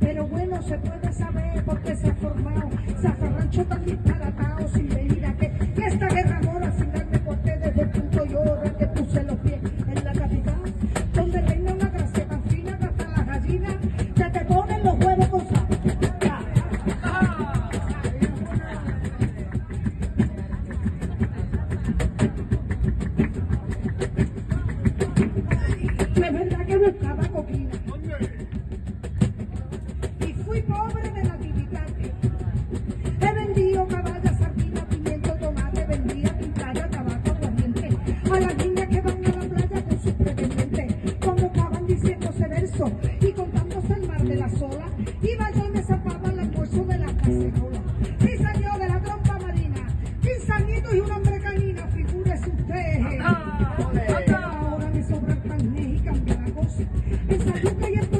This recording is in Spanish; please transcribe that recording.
Pero bueno, se puede saber por qué se ha formado zafarrancho tan Y fui pobre de la limitante. He vendido caballas, sardinas, pimiento, tomate, vendía pintalla, tabaco, corriente. A las niñas que van a la playa con su sus pretendientes, convocaban diciéndose versos y contándose el mar de las olas. Iba yo y me sacaba el almuerzo de la cacerola. Y salió de la trompa marina, quince añitos y una Україна.